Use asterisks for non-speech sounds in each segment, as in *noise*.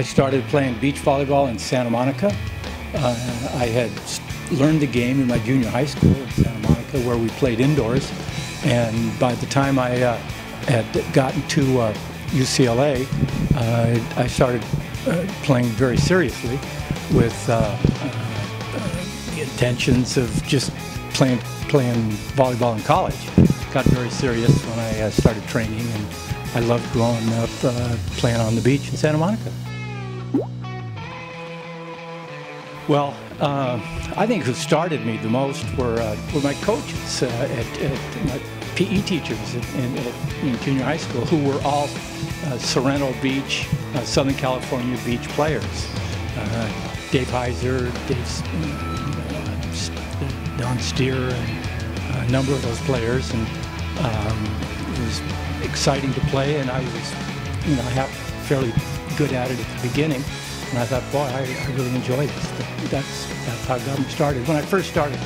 I started playing beach volleyball in Santa Monica. Uh, I had learned the game in my junior high school in Santa Monica where we played indoors. And by the time I uh, had gotten to uh, UCLA, uh, I started uh, playing very seriously with uh, the intentions of just playing, playing volleyball in college. Got very serious when I started training and I loved growing up playing on the beach in Santa Monica. Well, uh, I think who started me the most were, uh, were my coaches, uh, at, at, my PE teachers in, in, in, junior high school, who were all uh, Sorrento Beach, uh, Southern California beach players. Uh, Dave Heiser, Dave, Don Steer, and a number of those players, and um, it was exciting to play, and I was, you know, I fairly good at it at the beginning. And I thought, boy, I, I really enjoy this. That's, that's how got me started. When I first started,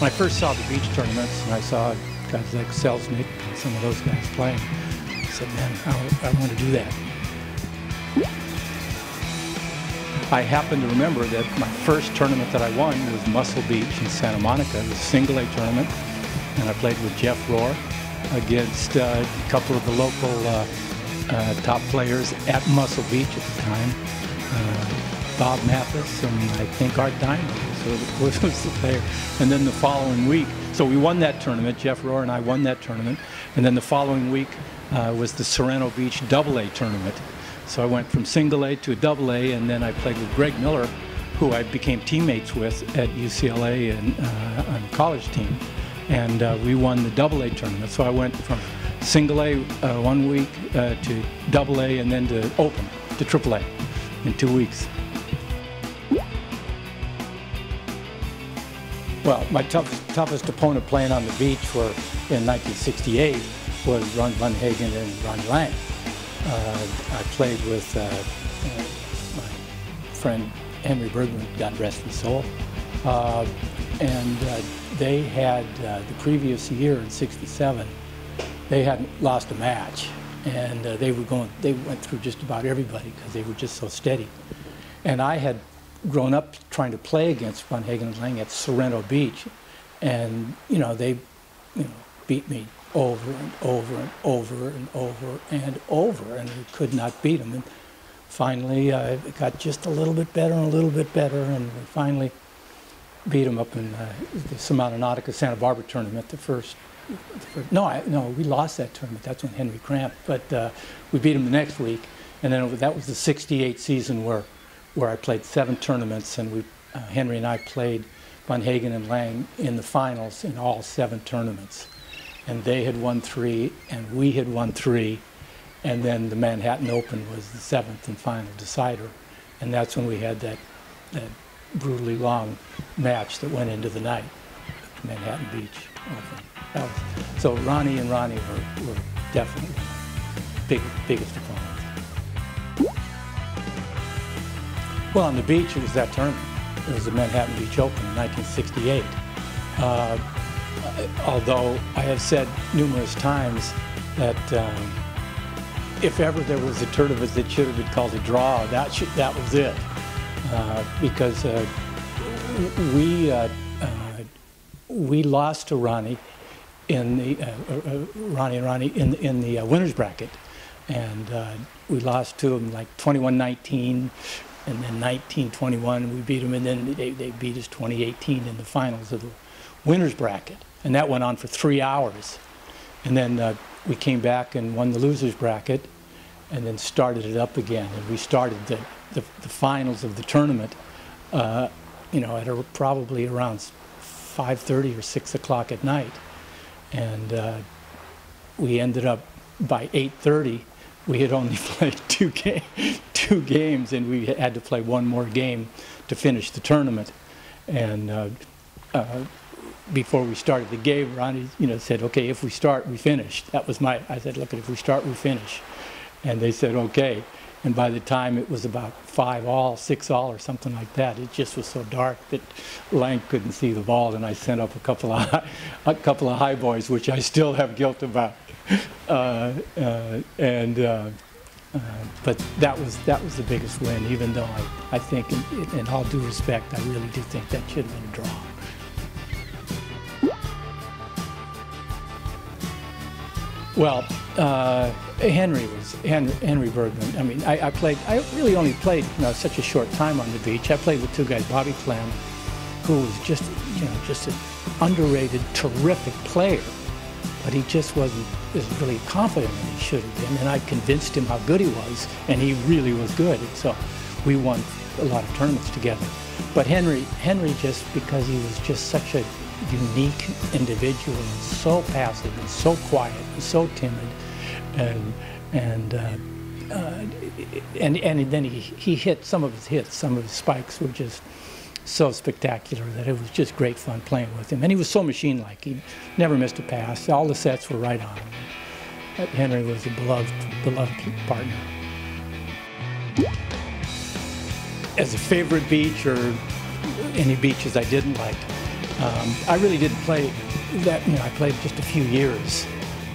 when I first saw the beach tournaments and I saw guys like Selznick and some of those guys playing, I said, man, I, I want to do that. I happen to remember that my first tournament that I won was Muscle Beach in Santa Monica. It was a single A tournament, and I played with Jeff Rohr against uh, a couple of the local uh, uh, top players at Muscle Beach at the time uh, Bob Mathis and I think Art Diamond was, *laughs* was the player. And then the following week, so we won that tournament. Jeff Rohr and I won that tournament. And then the following week uh, was the Sorrento Beach Double A tournament. So I went from single A to double A, and then I played with Greg Miller, who I became teammates with at UCLA and uh, on the college team. And uh, we won the double A tournament. So I went from single A uh, one week uh, to double A and then to open to triple A in two weeks. Well, my toughest, toughest opponent playing on the beach were in 1968 was Ron Von Hagen and Ronnie Lang. Uh, I played with uh, uh, my friend Henry Bergman, God rest his soul, uh, and uh, they had uh, the previous year in '67, they hadn't lost a match, and uh, they were going. They went through just about everybody because they were just so steady. And I had grown up trying to play against Von Hagen and Lang at Sorrento Beach, and you know they, you know, beat me over and over and over and over and over, and could not beat them. And finally, I got just a little bit better and a little bit better, and finally beat them up in uh, the Semana Nautica Santa Barbara tournament, the first no, I, no, we lost that tournament. That's when Henry cramped. But uh, we beat him the next week, and then that was the '68 season where, where I played seven tournaments, and we, uh, Henry and I played Von Hagen and Lang in the finals in all seven tournaments, and they had won three, and we had won three, and then the Manhattan Open was the seventh and final decider, and that's when we had that, that brutally long match that went into the night, Manhattan Beach Open. Was, so Ronnie and Ronnie were, were definitely big, biggest opponents. Well, on the beach, it was that tournament. It was the Manhattan Beach Open in 1968. Uh, although I have said numerous times that um, if ever there was a tournament that should have been called a draw, that should, that was it, uh, because uh, we uh, uh, we lost to Ronnie in the uh, uh, uh, Ronnie and Ronnie in in the uh, winners bracket, and uh, we lost to them like 21-19, and then 19-21 we beat them, and then they, they beat us 2018 in the finals of the winners bracket, and that went on for three hours, and then uh, we came back and won the losers bracket, and then started it up again, and we started the the, the finals of the tournament, you know, at a, probably around 5:30 or 6 o'clock at night and uh, we ended up by 8:30. We had only *laughs* played two, ga- two games, and we had to play one more game to finish the tournament. And uh, uh, before we started the game, Ronnie, you know, said, "Okay, if we start, we finish." That was my. I said, "Look, if we start, we finish." And they said, "Okay." And by the time it was about five all, six all, or something like that, it just was so dark that Lang couldn't see the ball, and I sent up a couple of high, a couple of high boys, which I still have guilt about. Uh, uh, and uh, Uh, but that was that was the biggest win, even though I, I think, in, in all due respect, I really do think that should have been a draw. Well, uh, Henry was Henry, Henry, Bergman. I mean, I, I, played. I really only played you know, such a short time on the beach. I played with two guys, Bobby Clem, who was just you know just an underrated, terrific player, but he just wasn't as really confident as he should have been. And I convinced him how good he was, and he really was good. And so we won a lot of tournaments together. But Henry, Henry, just because he was just such a unique individual and so passive and so quiet and so timid. And and uh, uh, and and then he he hit some of his hits some of his spikes were just so spectacular that it was just great fun playing with him. And he was so machine like he never missed a pass. All the sets were right on Henry was a beloved beloved partner. As a favorite beach or any beaches I didn't like um, I really didn't play that, you know, I played just a few years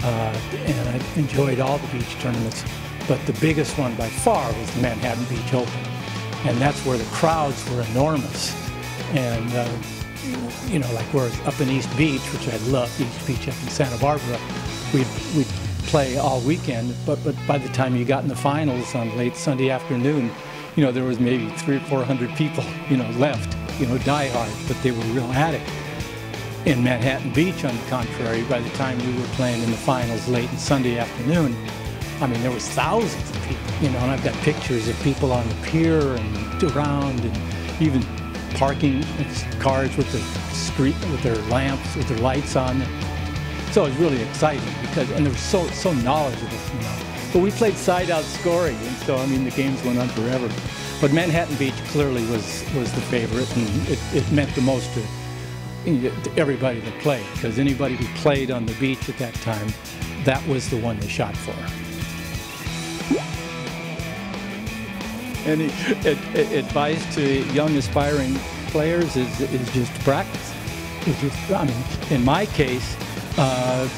uh, and I enjoyed all the beach tournaments. But the biggest one by far was the Manhattan Beach Open. And that's where the crowds were enormous. And, uh, you know, like we're up in East Beach, which I love, East Beach up in Santa Barbara, we'd, we'd play all weekend. But, but by the time you got in the finals on late Sunday afternoon, you know, there was maybe three or 400 people, you know, left you know, diehard, but they were real addict. In Manhattan Beach, on the contrary, by the time we were playing in the finals late in Sunday afternoon, I mean, there was thousands of people, you know, and I've got pictures of people on the pier and around and even parking cars with the street, with their lamps, with their lights on. So it was really exciting because, and they were so, so knowledgeable, you know. But we played side out scoring, and so, I mean, the games went on forever. But Manhattan Beach clearly was, was the favorite, and it, it meant the most to, to everybody that played, because anybody who played on the beach at that time, that was the one they shot for. Any advice to young aspiring players is, is just practice. Just, I mean, in my case, uh,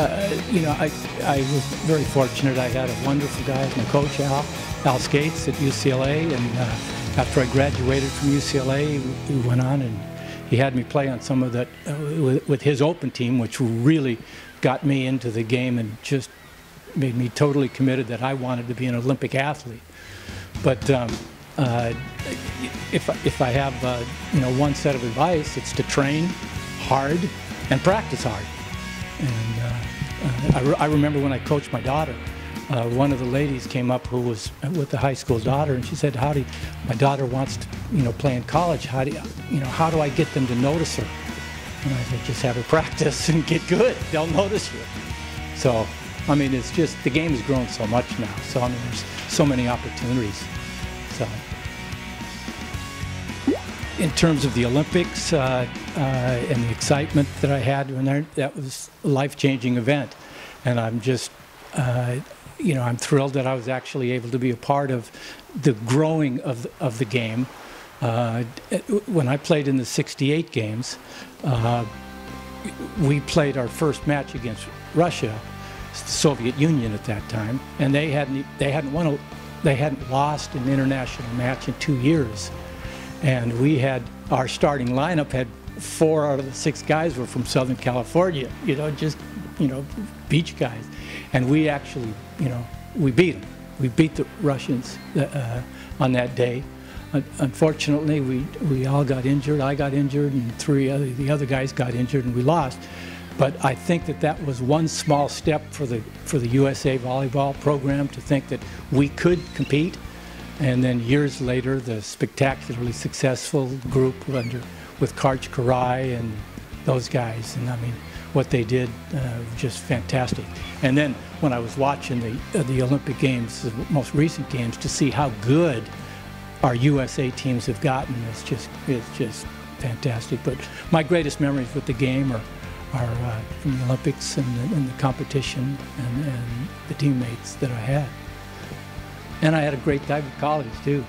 uh, you know, I, I was very fortunate. I had a wonderful guy as my coach, Al, Al Scates at UCLA, and uh, after I graduated from UCLA, we went on and he had me play on some of that uh, with, with, his open team, which really got me into the game and just made me totally committed that I wanted to be an Olympic athlete. But um, uh, if, if I have uh, you know one set of advice, it's to train hard and practice hard. And uh, uh, I, re I remember when I coached my daughter uh, one of the ladies came up who was with the high school daughter, and she said, "How do my daughter wants to, you know, play in college? How do you, you know, how do I get them to notice her?" And I said, "Just have her *laughs* practice and get good. They'll notice you." So, I mean, it's just the game has grown so much now. So I mean, there's so many opportunities. So. In terms of the Olympics uh, uh, and the excitement that I had when there, that was a life-changing event, and I'm just uh, you know, I'm thrilled that I was actually able to be a part of the growing of the, of the game. Uh, when I played in the 68 games, uh, we played our first match against Russia, the Soviet Union at that time, and they hadn't they hadn't won a, they hadn't lost an international match in two years, and we had our starting lineup had four out of the six guys were from Southern California, you know, just you know, beach guys, and we actually, you know, we beat them. We beat the Russians uh, on that day. Unfortunately, we we all got injured. I got injured, and three other the other guys got injured, and we lost. But I think that that was one small step for the for the USA volleyball program to think that we could compete. And then years later, the spectacularly successful group under with Karch Kiraly and those guys. And I mean, what they did uh, just fantastic. And then when I was watching the uh, the Olympic Games, the most recent games, to see how good our USA teams have gotten, it's just it's just fantastic. But my greatest memories with the game are are uh, from the Olympics and the, and the competition and, and the teammates that I had. And I had a great time at college too.